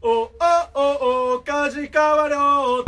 おおおお梶川亮